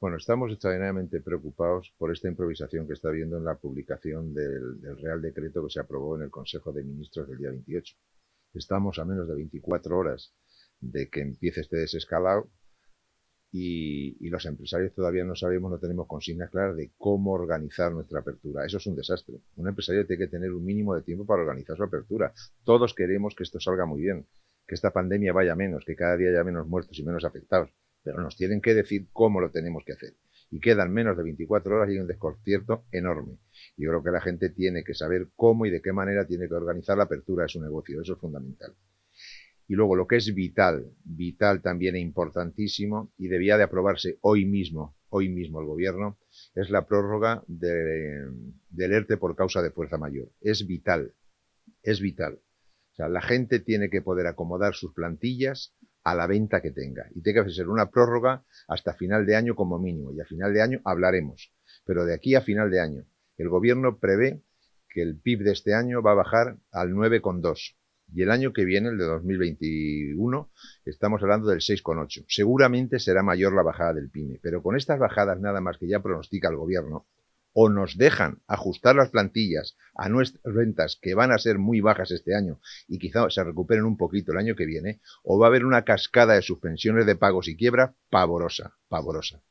Bueno, estamos extraordinariamente preocupados por esta improvisación que está habiendo en la publicación del, Real Decreto que se aprobó en el Consejo de Ministros del día 28. Estamos a menos de 24 horas de que empiece este desescalado y, y, los empresarios todavía no sabemos, no tenemos consignas claras de cómo organizar nuestra apertura. Eso es un desastre. Un empresario tiene que tener un mínimo de tiempo para organizar su apertura. Todos queremos que esto salga muy bien, que esta pandemia vaya menos, que cada día haya menos muertos y menos afectados pero nos tienen que decir cómo lo tenemos que hacer. Y quedan menos de 24 horas y hay un desconcierto enorme. Yo creo que la gente tiene que saber cómo y de qué manera tiene que organizar la apertura de su negocio. Eso es fundamental. Y luego lo que es vital, vital también e importantísimo, y debía de aprobarse hoy mismo, hoy mismo el gobierno, es la prórroga de, del ERTE por causa de fuerza mayor. Es vital, es vital. O sea, la gente tiene que poder acomodar sus plantillas a la venta que tenga. Y tiene que ser una prórroga hasta final de año como mínimo. Y a final de año hablaremos. Pero de aquí a final de año, el gobierno prevé que el PIB de este año va a bajar al 9,2. Y el año que viene, el de 2021, estamos hablando del 6,8. Seguramente será mayor la bajada del PIB. Pero con estas bajadas nada más que ya pronostica el gobierno, o nos dejan ajustar las plantillas a nuestras rentas que van a ser muy bajas este año y quizá se recuperen un poquito el año que viene, o va a haber una cascada de suspensiones de pagos y quiebra pavorosa, pavorosa.